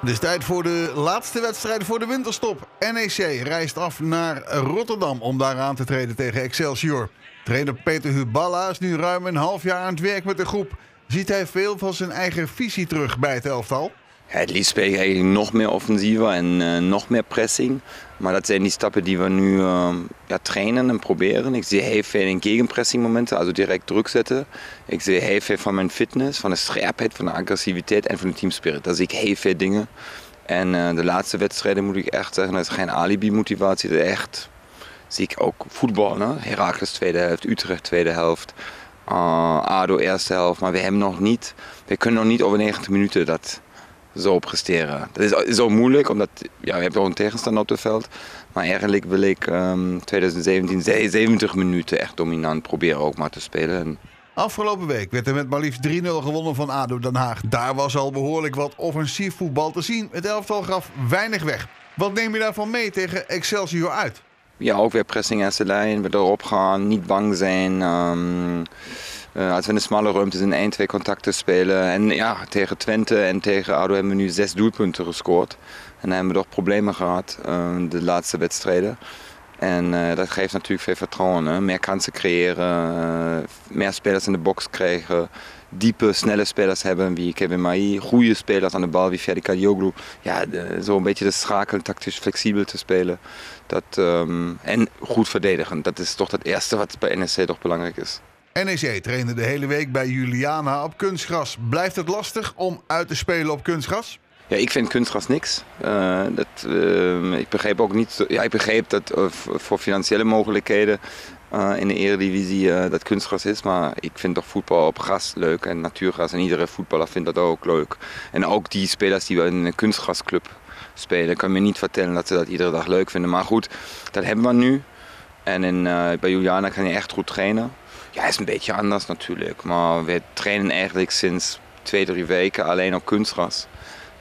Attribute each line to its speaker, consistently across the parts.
Speaker 1: Het is tijd voor de laatste wedstrijd voor de winterstop. NEC reist af naar Rotterdam om daar aan te treden tegen Excelsior. Trainer Peter Huballa is nu ruim een half jaar aan het werk met de groep. Ziet hij veel van zijn eigen visie terug bij het elftal?
Speaker 2: Het liefst speel je eigenlijk nog meer offensiever en uh, nog meer pressing. Maar dat zijn die stappen die we nu uh, ja, trainen en proberen. Ik zie heel veel in gegenpressingmomenten, also direct druk zetten. Ik zie heel veel van mijn fitness, van de scherpheid, van de agressiviteit en van de teamspirit. Daar zie ik heel veel dingen. En uh, de laatste wedstrijden moet ik echt zeggen, dat is geen alibi-motivatie. Dat is echt, zie ik ook voetbal. Ne? Herakles tweede helft, Utrecht tweede helft. ADO eerste helft, maar we hebben nog niet, we kunnen nog niet over 90 minuten dat zo presteren. Dat is zo moeilijk, omdat ja, je hebt ook een tegenstander op het veld. Maar eigenlijk wil ik um, 2017 70 minuten echt dominant proberen ook maar te spelen. En
Speaker 1: Afgelopen week werd er met maar liefst 3-0 gewonnen van ADO Den Haag. Daar was al behoorlijk wat offensief voetbal te zien. Het elftal gaf weinig weg. Wat neem je daarvan mee tegen Excelsior uit?
Speaker 2: Ja, ook weer pressing eerste lijn, weer erop gaan, niet bang zijn. Um, uh, als we in de smalle ruimtes in 1, 2 contacten spelen. En ja, tegen Twente en tegen ADO hebben we nu zes doelpunten gescoord. En hebben we toch problemen gehad uh, de laatste wedstrijden. En uh, dat geeft natuurlijk veel vertrouwen. Meer kansen creëren, meer spelers in de box krijgen. Diepe, snelle spelers hebben wie Kevin Mai. Goede spelers aan de bal wie Ferdi Kadioglu. Ja, zo een beetje de schakelen, tactisch flexibel te spelen. Dat, um, en goed verdedigen. Dat is toch het eerste wat bij NSC toch belangrijk is.
Speaker 1: NEC trainde de hele week bij Juliana op kunstgras. Blijft het lastig om uit te spelen op kunstgras?
Speaker 2: Ja, ik vind kunstgras niks. Uh, dat, uh, ik begreep ook niet. Ja, ik begreep dat uh, voor financiële mogelijkheden in de Eredivisie dat kunstgras is. Maar ik vind toch voetbal op gras leuk en natuurgras. En iedere voetballer vindt dat ook leuk. En ook die spelers die in een kunstgrasclub spelen, kan me niet vertellen dat ze dat iedere dag leuk vinden. Maar goed, dat hebben we nu. En bij Juliana kan je echt goed trainen. Ja, is een beetje anders natuurlijk. Maar we trainen eigenlijk sinds twee, drie weken alleen op kunstgras.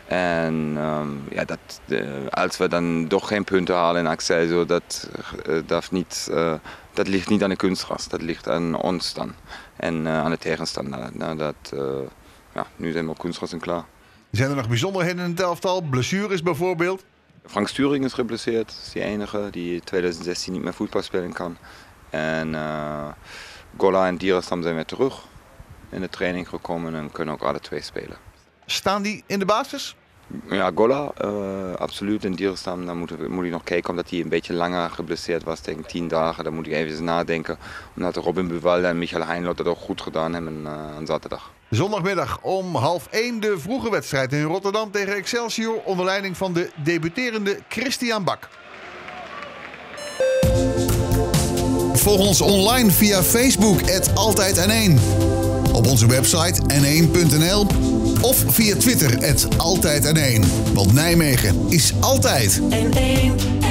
Speaker 2: En um, ja, dat, uh, als we dan toch geen punten halen in Excelsior, dat, uh, dat, niet, uh, dat ligt niet aan de kunstgras. Dat ligt aan ons dan. En aan de tegenstander. Nou, dat, ja, nu zijn we op kunstgras en klaar.
Speaker 1: Zijn er nog bijzonderheden in het elftal? Blessures bijvoorbeeld?
Speaker 2: Frank Sturing is geblesseerd. Dat is die enige die in 2016 niet meer voetbal spelen kan. En Gola en Dierastam zijn weer terug in de training gekomen en kunnen ook alle twee spelen.
Speaker 1: Staan die in de basis?
Speaker 2: Ja, Gola, uh, absoluut. En Dierastam, dan moet, moet ik nog kijken omdat hij een beetje langer geblesseerd was, denk ik tien dagen. Dan moet ik even nadenken. Omdat Robin Buwalda en Michael Heinlot dat ook goed gedaan hebben uh, aan zaterdag.
Speaker 1: Zondagmiddag om half 1 de vroege wedstrijd in Rotterdam tegen Excelsior onder leiding van de debuterende Christian Bak. Volg ons online via Facebook, Altijd N1. Op onze website n1.nl of via Twitter, Altijd N1. Want Nijmegen is altijd
Speaker 3: N1.